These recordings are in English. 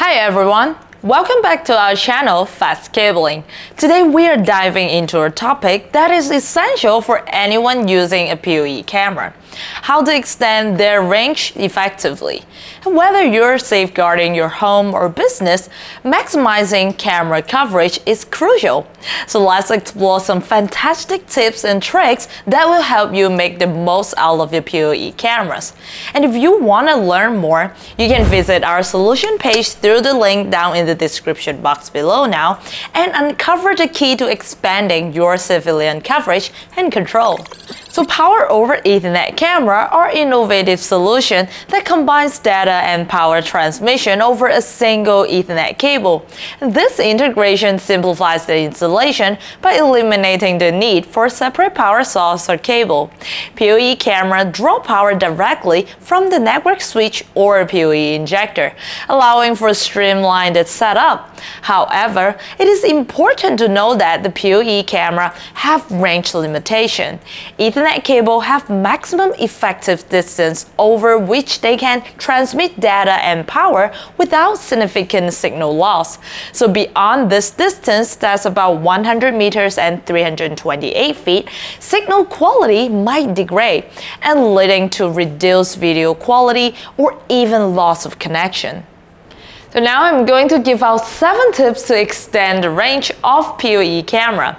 Hi everyone! Welcome back to our channel Fast Cabling. Today we are diving into a topic that is essential for anyone using a PoE camera. How to extend their range effectively. And whether you're safeguarding your home or business, maximizing camera coverage is crucial. So let's explore some fantastic tips and tricks that will help you make the most out of your PoE cameras. And if you want to learn more, you can visit our solution page through the link down in the description box below now and uncover the key to expanding your surveillance coverage and control. So Power over Ethernet camera are innovative solution that combines data and power transmission over a single Ethernet cable. This integration simplifies the installation by eliminating the need for separate power source or cable. PoE camera draw power directly from the network switch or PoE injector, allowing for streamlined setup. However, it is important to know that the PoE camera have range limitation. Ethernet Ethernet cable have maximum effective distance over which they can transmit data and power without significant signal loss. So beyond this distance, that's about 100 meters and 328 feet, signal quality might degrade and leading to reduced video quality or even loss of connection. So now I'm going to give out 7 tips to extend the range of PoE camera.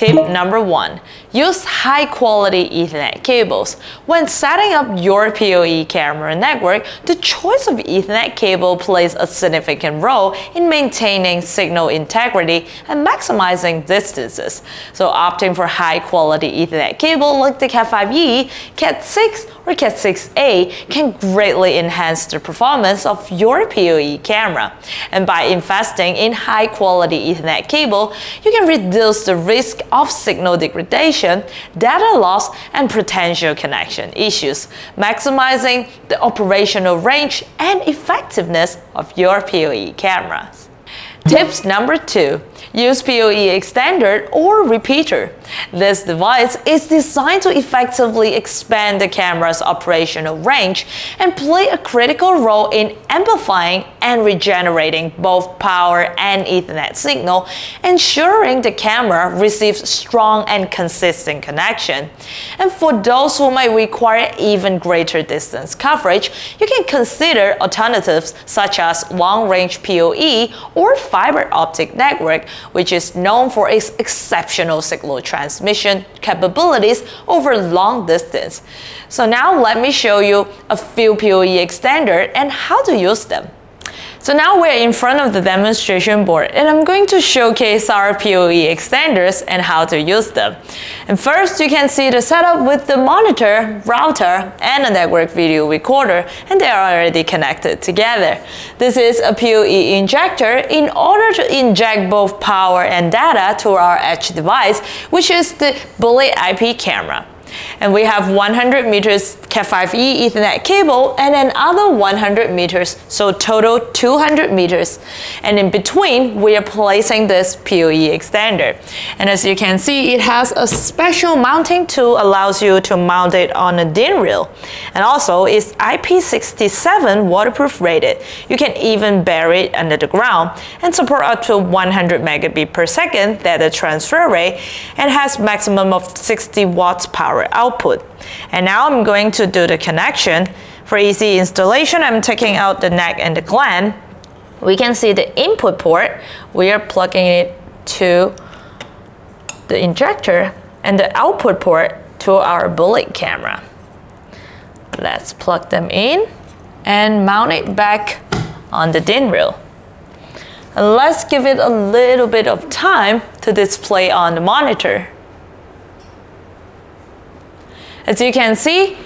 Tip number 1. Use high quality Ethernet cables. When setting up your PoE camera network, the choice of Ethernet cable plays a significant role in maintaining signal integrity and maximizing distances. So opting for high quality Ethernet cable like the Cat5e, Cat6, or Cat6a can greatly enhance the performance of your PoE camera. And by investing in high quality Ethernet cable, you can reduce the risk of signal degradation data loss, and potential connection issues, maximizing the operational range and effectiveness of your PoE cameras. Tips number two, use PoE extender or repeater. This device is designed to effectively expand the camera's operational range and play a critical role in amplifying and regenerating both power and Ethernet signal, ensuring the camera receives strong and consistent connection. And for those who might require even greater distance coverage, you can consider alternatives such as long-range PoE or fiber optic network, which is known for its exceptional signal transmission capabilities over long distance. So now let me show you a few PoE extender and how to use them. So now we're in front of the demonstration board and I'm going to showcase our PoE extenders and how to use them. And first you can see the setup with the monitor, router, and a network video recorder and they are already connected together. This is a PoE injector in order to inject both power and data to our edge device, which is the Bullet IP camera. And we have 100 meters Cat5e Ethernet cable and another 100 meters, so total 200 meters. And in between, we are placing this PoE extender. And as you can see, it has a special mounting tool allows you to mount it on a DIN rail. And also, it's IP67 waterproof rated. You can even bury it under the ground and support up to 100 megabit per second data transfer rate and has maximum of 60 watts power output. And now I'm going to do the connection. For easy installation, I'm taking out the neck and the gland. We can see the input port. We are plugging it to the injector and the output port to our bullet camera. Let's plug them in and mount it back on the DIN rail. And let's give it a little bit of time to display on the monitor. As you can see,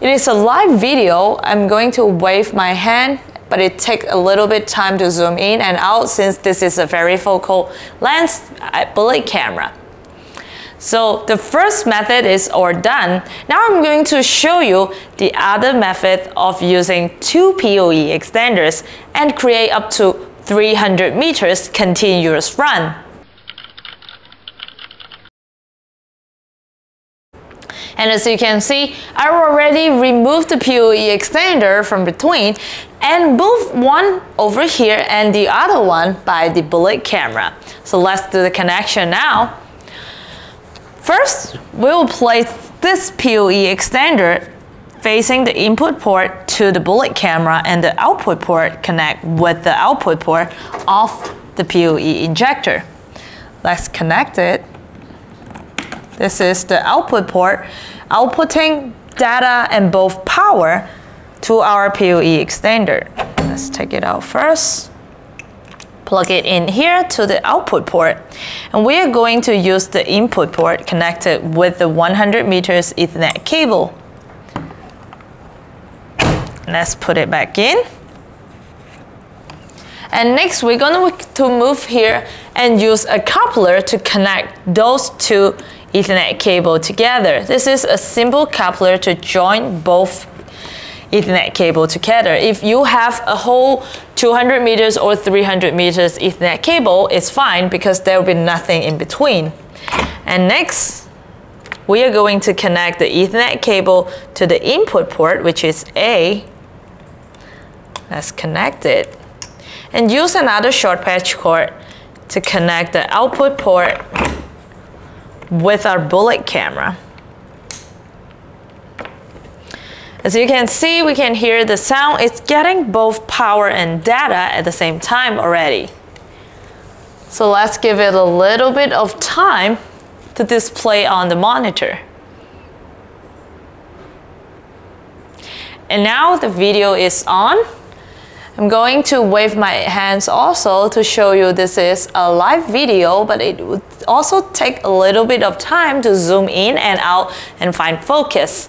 it is a live video. I'm going to wave my hand, but it takes a little bit time to zoom in and out since this is a varifocal lens bullet camera. So the first method is all done. Now I'm going to show you the other method of using two PoE extenders and create up to 300 meters continuous run. And as you can see, I already removed the PoE extender from between and move one over here and the other one by the bullet camera. So let's do the connection now. First, we will place this PoE extender facing the input port to the bullet camera and the output port connect with the output port of the PoE injector. Let's connect it. This is the output port, outputting data and both power to our PoE extender. Let's take it out first. Plug it in here to the output port. And we are going to use the input port connected with the 100 meters Ethernet cable. Let's put it back in. And next we're going to move here and use a coupler to connect those two Ethernet cable together. This is a simple coupler to join both Ethernet cable together. If you have a whole 200 meters or 300 meters Ethernet cable, it's fine because there will be nothing in between. And next, we are going to connect the Ethernet cable to the input port, which is A. Let's connect it. And use another short patch cord to connect the output port with our bullet camera. As you can see, we can hear the sound. It's getting both power and data at the same time already. So let's give it a little bit of time to display on the monitor. And now the video is on. I'm going to wave my hands also to show you this is a live video, but it would also take a little bit of time to zoom in and out and find focus.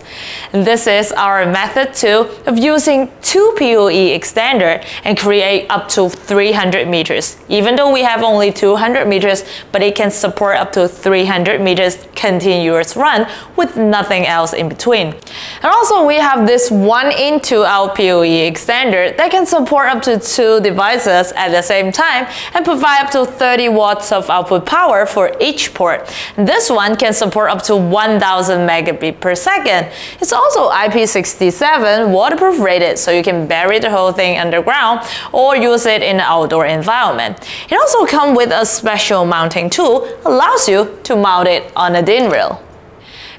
This is our method two of using two PoE extender and create up to 300 meters. Even though we have only 200 meters, but it can support up to 300 meters continuous run with nothing else in between. And also we have this one into our PoE extender that can support up to two devices at the same time and provide up to 30 watts of output power for each port. This one can support up to 1000 megabit per second. It's also IP67 waterproof rated so you can bury the whole thing underground or use it in an outdoor environment. It also comes with a special mounting tool allows you to mount it on a DIN rail.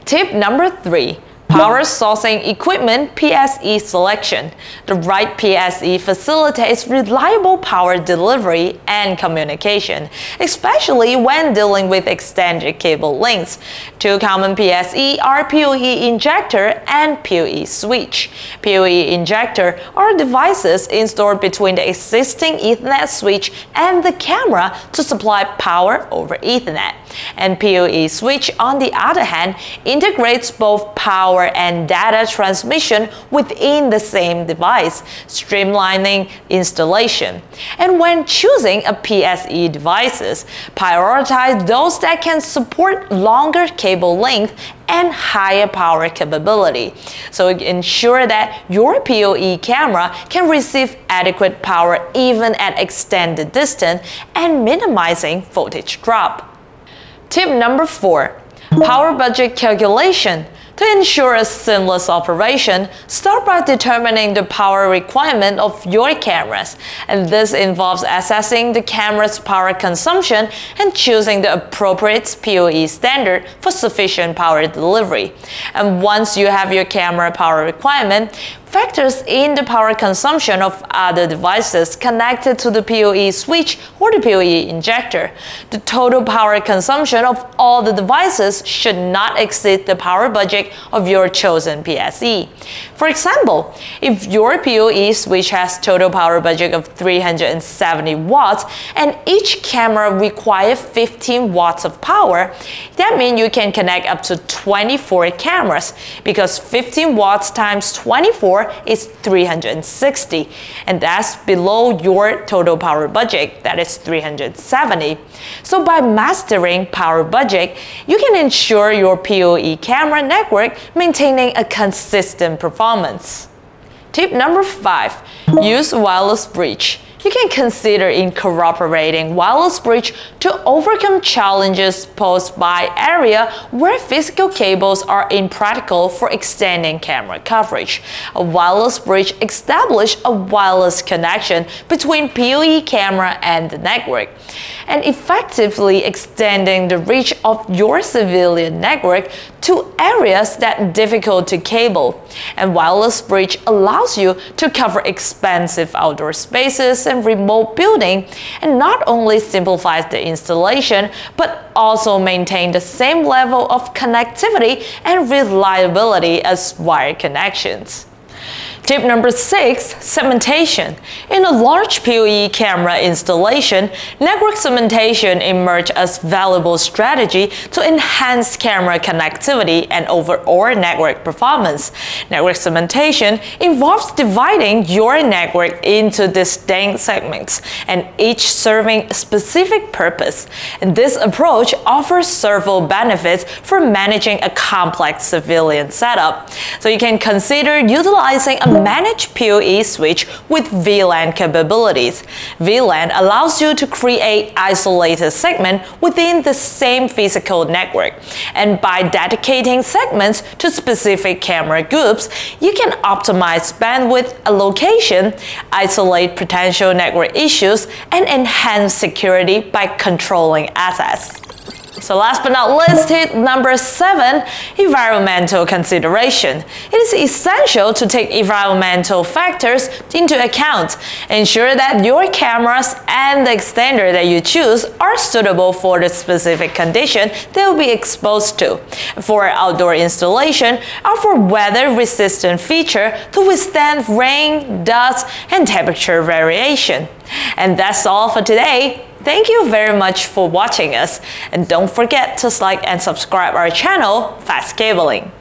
Tip number 3 Power sourcing equipment PSE selection. The right PSE facilitates reliable power delivery and communication, especially when dealing with extended cable lengths. Two common PSE are PoE injector and PoE switch. PoE injector are devices installed between the existing Ethernet switch and the camera to supply power over Ethernet. And PoE switch, on the other hand, integrates both power power and data transmission within the same device, streamlining installation. And when choosing a PSE devices, prioritize those that can support longer cable length and higher power capability. So ensure that your PoE camera can receive adequate power even at extended distance and minimizing voltage drop. Tip number four, power budget calculation. To ensure a seamless operation, start by determining the power requirement of your cameras, and this involves assessing the camera's power consumption and choosing the appropriate PoE standard for sufficient power delivery. And once you have your camera power requirement, factors in the power consumption of other devices connected to the PoE switch or the PoE injector. The total power consumption of all the devices should not exceed the power budget of your chosen PSE. For example, if your PoE switch has total power budget of 370 watts and each camera requires 15 watts of power, that means you can connect up to 24 cameras because 15 watts times 24 is 360 and that's below your total power budget that is 370. So by mastering power budget, you can ensure your PoE camera network maintaining a consistent performance. Tip number 5. Use wireless bridge. You can consider incorporating wireless bridge to overcome challenges posed by area where physical cables are impractical for extending camera coverage. A wireless bridge establishes a wireless connection between PoE camera and the network and effectively extending the reach of your surveillance network to areas that difficult to cable. And wireless bridge allows you to cover expansive outdoor spaces and remote building and not only simplifies the installation but also maintain the same level of connectivity and reliability as wired connections. Tip number six, segmentation. In a large PoE camera installation, network segmentation emerged as valuable strategy to enhance camera connectivity and overall network performance. Network segmentation involves dividing your network into distinct segments and each serving a specific purpose. And this approach offers several benefits for managing a complex surveillance setup. So you can consider utilizing a managed PoE switch with VLAN capabilities. VLAN allows you to create isolated segment within the same physical network. And by dedicating segments to specific camera groups, you can optimize bandwidth allocation, isolate potential network issues, and enhance security by controlling access. So last but not least, tip number seven, environmental consideration. It is essential to take environmental factors into account. Ensure that your cameras and the extender that you choose are suitable for the specific condition they will be exposed to. For outdoor installation, offer weather-resistant feature to withstand rain, dust, and temperature variation. And that's all for today. Thank you very much for watching us and don't forget to like and subscribe our channel Fast Cabling.